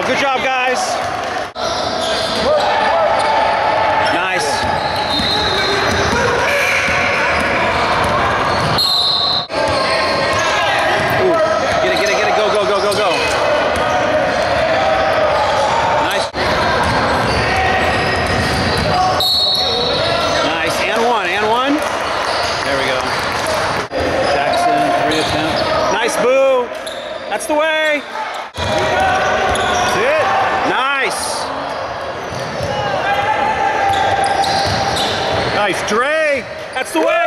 Nice. Nice. Ooh, Get it, get it, get it. Go, go, go, go, go. Nice. Nice. And one, and one. There we go. Jackson, three attempt. Nice, Boo. That's the way. That's it. Nice. Nice, Dre. That's the way,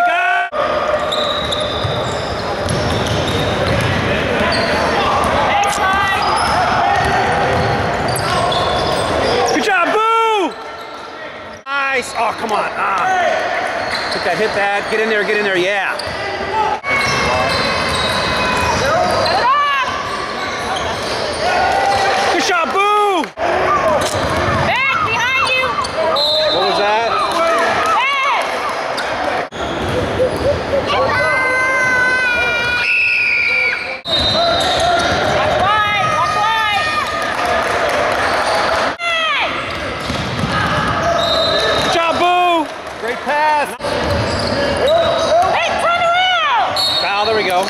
Boo. Nice. Oh, come on. Ah. Hit that, hit that. Get in there, get in there. Yeah. Good shot, Boo. Back behind you! What was that? Back! Watch wide! Watch wide! Hey! Good job, Boo. Great pass. Hey, turn around! Foul, there we go.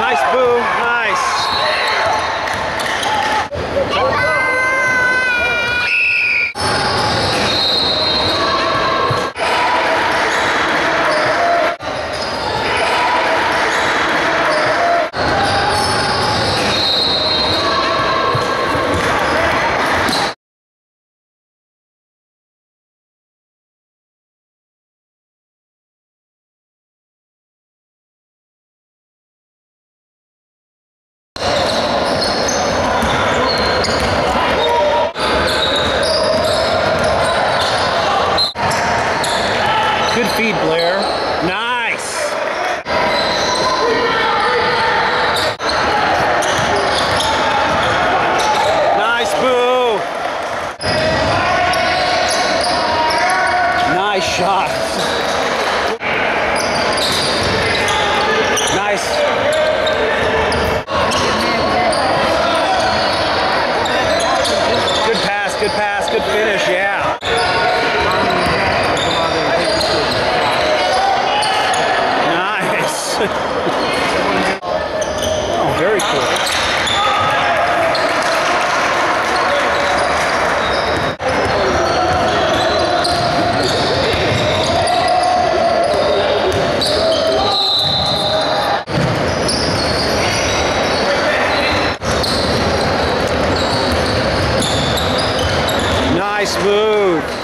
Nice, Boo. Nice. Good feed, Blair. Nice. Nice, Boo. Nice shot. Nice. Good pass, good pass, good finish, yeah. Nice. Oh, very cool. Nice move.